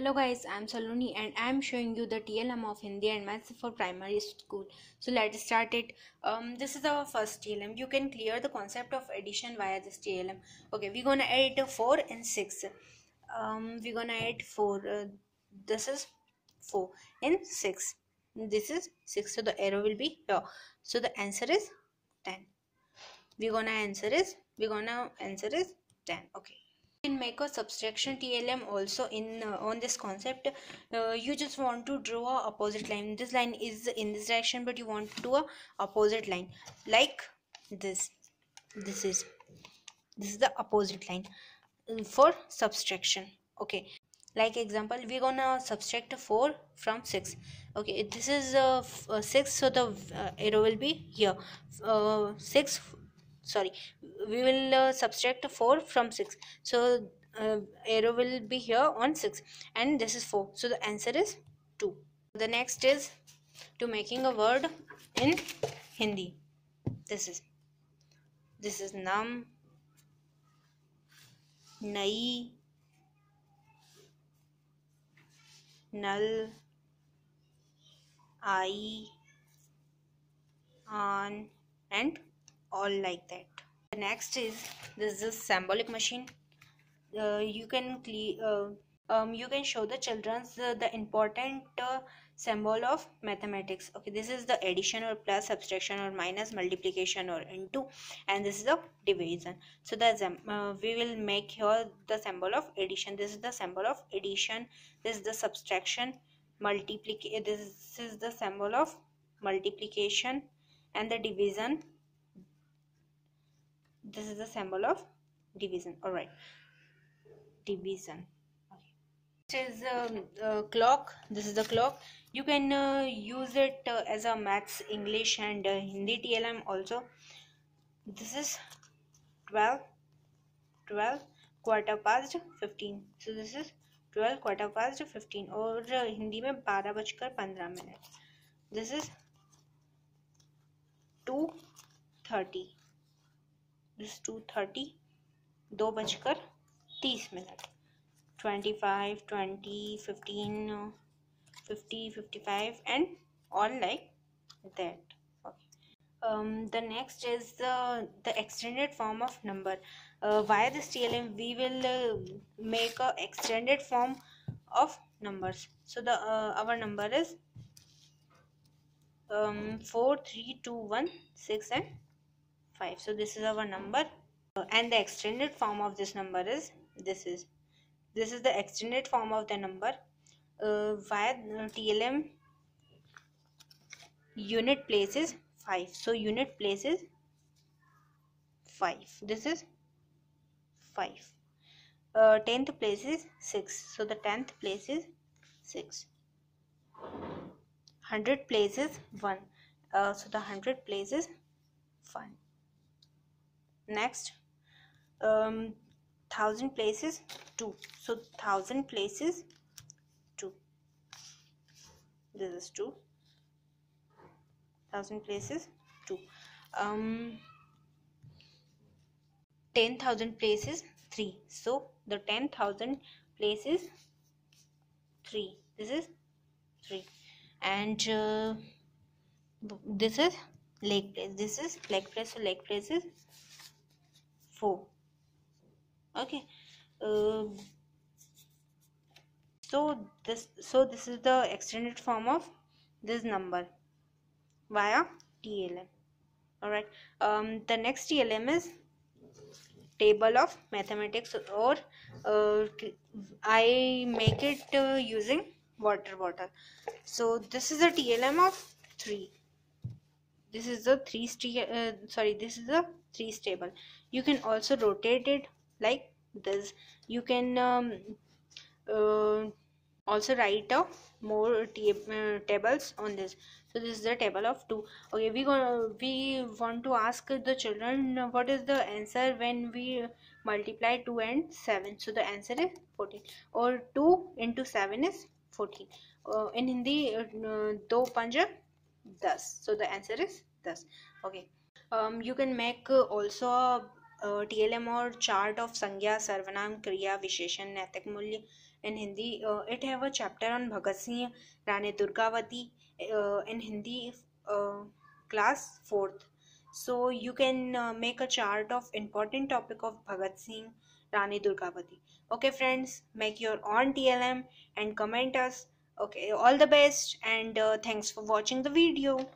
Hello guys, I'm Saloni and I'm showing you the TLM of Hindi and Maths for primary school. So let's start it. Um, this is our first TLM. You can clear the concept of addition via this TLM. Okay, we're gonna add 4 and 6. Um, we're gonna add 4. Uh, this is 4 and 6. This is 6. So the arrow will be here. So the answer is 10. We're gonna answer is, we're gonna answer is 10. Okay can make a subtraction TLM also in uh, on this concept. Uh, you just want to draw a opposite line. This line is in this direction but you want to do a opposite line. Like this. This is this is the opposite line for subtraction. Okay. Like example we're gonna subtract 4 from 6 okay. This is uh, uh 6 so the uh, arrow will be here. Uh, 6 sorry we will uh, subtract 4 from 6 so uh, arrow will be here on 6 and this is 4 so the answer is 2 the next is to making a word in hindi. This is this is num nai null i on and all like that. The next is this is symbolic machine. Uh, you can uh, um, you can show the children's uh, the important uh, symbol of mathematics. Okay this is the addition or plus subtraction or minus multiplication or into and this is the division. So that's uh, we will make here the symbol of addition. This is the symbol of addition. This is the subtraction multiplication this is the symbol of multiplication and the division this is the symbol of division. All right. Division. Okay. this is a uh, uh, clock. This is the clock. You can uh, use it uh, as a maths english and uh, hindi tlm also. This is 12 12 quarter past 15 so this is 12 quarter past 15 or uh, Hindi में 12 बजकर 15 minute this is 2:30 this two thirty दो बजकर तीस मिनट twenty five twenty fifteen fifty fifty five and all like that the next is the the extended form of number uh, via this TLM we will uh, make a extended form of numbers so the uh, our number is um, 4 3 2 1 6 and 5 so this is our number. And the extended form of this number is this is this is the extended form of the number. Uh, via TLM unit place is 5 so unit place is 5 this is 5 uh, 10th place is 6 so the 10th place is 6 100 place is 1 uh, so the 100 place is 1 next um thousand places two. So thousand places two. This is two. Thousand places two. Um ten thousand places three. So the ten thousand places three. This is three. And uh, this is lakh place this is lakh place. So lakh place is 4 okay uh, so this so this is the extended form of this number via TLM all right um, the next TLM is table of mathematics or uh, I make it uh, using water bottle. So this is a TLM of 3 this is the three uh, sorry this is the three stable. You can also rotate it like this. You can um, uh, also write a more uh, tables on this. So this is the table of 2 okay we gonna we want to ask the children what is the answer when we multiply 2 and 7 so the answer is 14 or 2 into 7 is 14 uh, in hindi uh, do panja 10 so the answer is 10 okay um, you can make also TLM और chart of संज्ञा सर्वनाम क्रिया विशेषण नैतिक मूल्य in Hindi. Uh, it have a chapter on Bhagat Singh, Rani Durgavati uh, in Hindi uh, class 4th. So you can uh, make a chart of important topic of Bhagat Singh, Rani Durgavati. Okay friends, make your own TLM and comment us. Okay, all the best and uh, thanks for watching the video.